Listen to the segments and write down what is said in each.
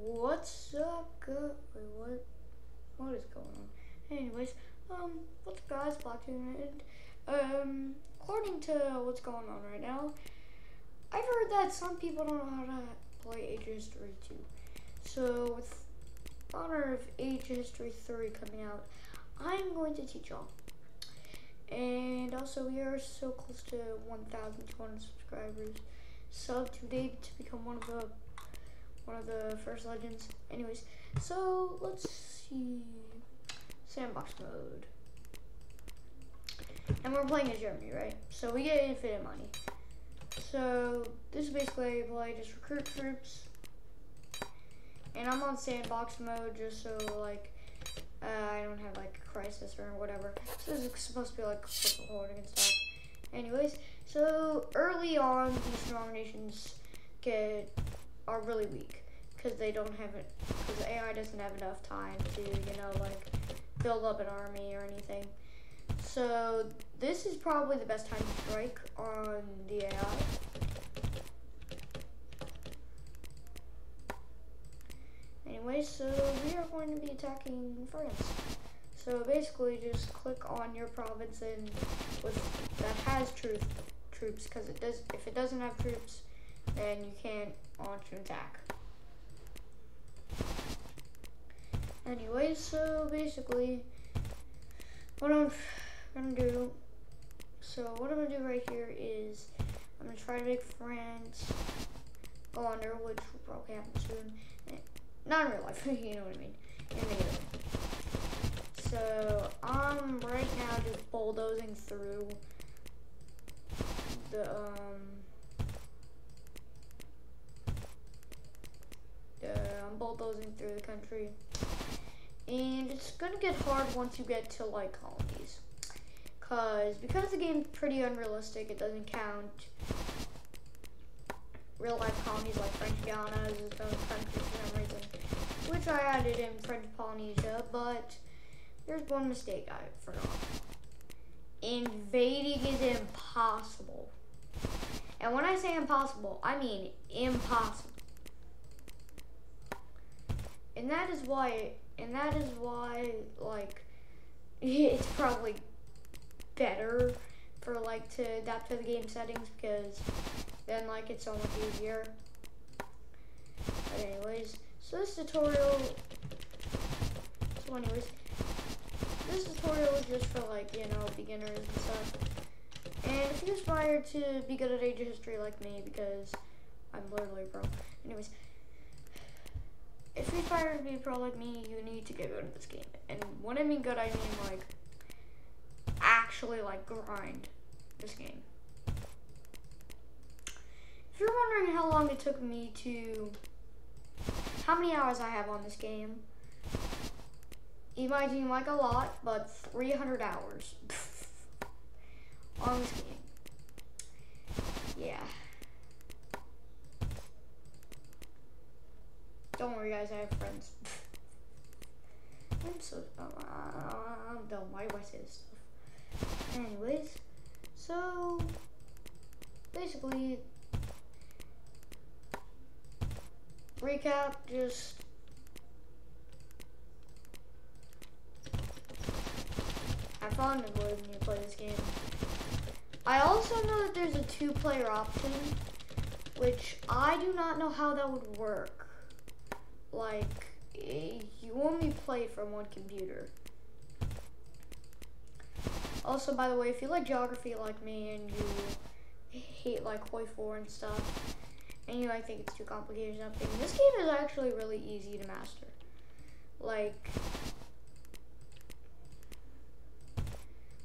What's up, good? Wait, what? What is going on? Anyways, um, what's up, guys? Black United. Um, according to what's going on right now, I've heard that some people don't know how to play Age of History 2. So, with honor of Age of History 3 coming out, I'm going to teach y'all. And also, we are so close to 1,200 subscribers. Sub today to become one of the one of the first legends. Anyways, so let's see sandbox mode. And we're playing as Germany, right? So we get infinite money. So this is basically how play, just recruit troops. And I'm on sandbox mode just so like uh, I don't have like crisis or whatever. So this is supposed to be like holding and stuff. Anyways, so early on these nations get are really weak because they don't have it because AI doesn't have enough time to you know like build up an army or anything. So this is probably the best time to strike on the AI. Anyway, so we are going to be attacking France. So basically just click on your province and with that has troops because it does if it doesn't have troops then you can't launch an attack. Anyway, so basically what I'm gonna do so what I'm gonna do right here is I'm gonna try to make France go under, which will probably happen soon. Not in real life, you know what I mean. Game. So I'm right now just bulldozing through the um the I'm bulldozing through the country. And it's gonna get hard once you get to like colonies. Cause because the game's pretty unrealistic, it doesn't count real life colonies like French Guiana its own country for some reason. Which I added in French Polynesia, but there's one mistake I forgot. Invading is impossible. And when I say impossible, I mean impossible. And that is why, and that is why, like, it's probably better for, like, to adapt to the game settings because then, like, it's so much easier. But anyways, so this tutorial, so anyways, this tutorial is just for like, you know, beginners and stuff. And if you aspire to be good at age of history like me, because I'm literally pro. Anyways, if you be a pro like me, you need to get good at this game. And when I mean good, I mean like actually like grind this game. If you're wondering how long it took me to, how many hours I have on this game, it might seem like a lot, but 300 hours on this game. Yeah. Don't worry, guys. I have friends. I'm so uh, I'm dumb. Why do I say this stuff? Anyways, so basically, recap. Just i have fun when you play this game. I also know that there's a two-player option, which I do not know how that would work. Like, eh, you only play from one computer. Also, by the way, if you like geography like me and you hate like Hoi 4 and stuff, and you like think it's too complicated or something, this game is actually really easy to master. Like,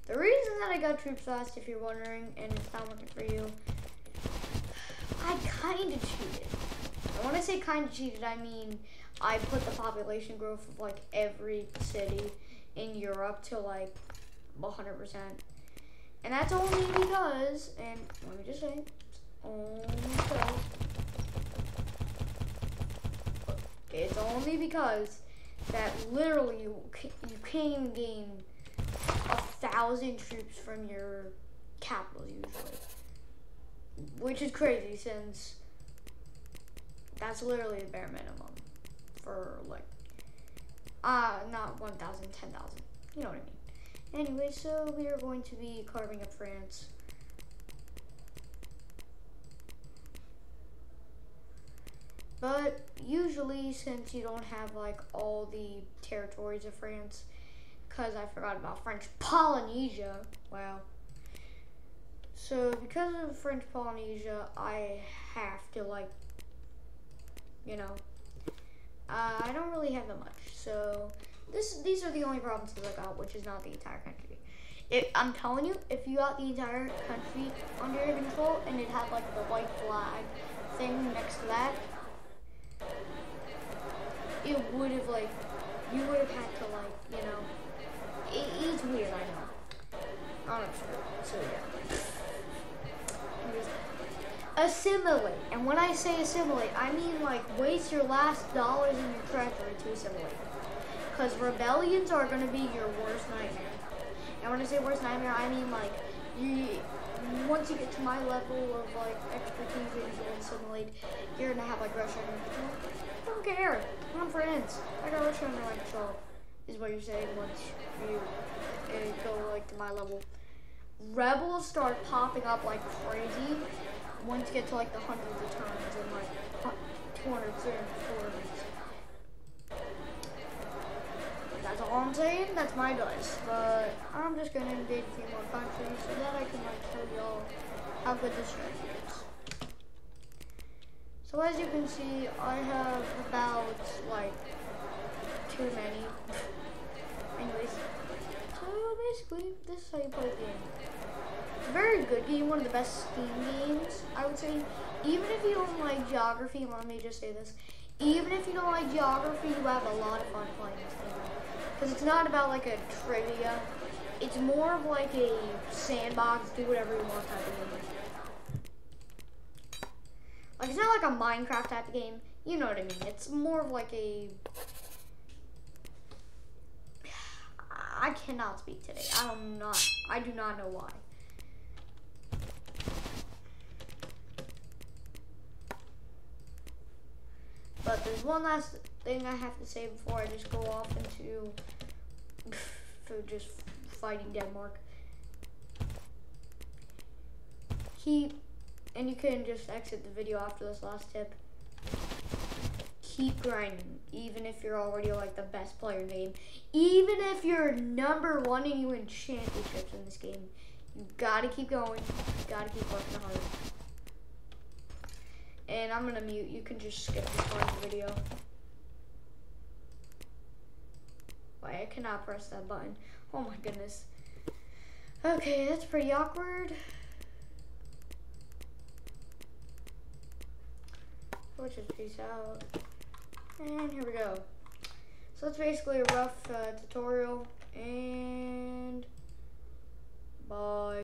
The reason that I got troops fast, if you're wondering, and it's not working for you, I kind of cheated. And when I say kind of cheated, I mean I put the population growth of like every city in Europe to like 100%. And that's only because, and let me just say, only because, it's only because that literally you, you can't gain a thousand troops from your capital usually. Which is crazy since that's literally the bare minimum. for like, uh, not 1,000, 10,000. You know what I mean. Anyway, so we are going to be carving up France. But usually, since you don't have like all the territories of France, because I forgot about French Polynesia. Wow. So because of French Polynesia, I have to like, you know, uh, I don't really have that much. So this these are the only provinces I got, which is not the entire country. If, I'm telling you, if you got the entire country under your control and it had like the white flag thing next to that, it would have like you would have had to like you know it, it's weird I know I'm not sure so yeah assimilate and when I say assimilate I mean like waste your last dollars in your treasury to assimilate because rebellions are going to be your worst nightmare and when I say worst nightmare I mean like you once you get to my level of like expertise and you assimilate you're gonna have like Russia I don't care. I'm friends. I got Russia under my control. Is what you're saying once you uh, go like to my level. Rebels start popping up like crazy once you get to like the hundreds of turns and like 200 and 400s. That's all I'm saying. That's my guys. But I'm just gonna invade a few more countries so that I can like show y'all how good this strategy is. So as you can see, I have about like too many. Anyways, so basically this is how you play the game. It's a very good game, one of the best Steam games, I would say. Even if you don't like geography, let me just say this. Even if you don't like geography, you have a lot of fun playing this game. Because it's not about like a trivia. It's more of like a sandbox, do whatever you want type of game. Like it's not like a Minecraft type of game. You know what I mean? It's more of like a. I cannot speak today. I am not. I do not know why. But there's one last thing I have to say before I just go off into just fighting Denmark. Keep and you can just exit the video after this last tip. Keep grinding, even if you're already like the best player in the game. Even if you're number one and you win championships in this game, you gotta keep going. You gotta keep working hard. And I'm gonna mute. You can just skip this part of the video. Why I cannot press that button. Oh my goodness. Okay, that's pretty awkward. which is peace out. And here we go. So that's basically a rough uh, tutorial and bye.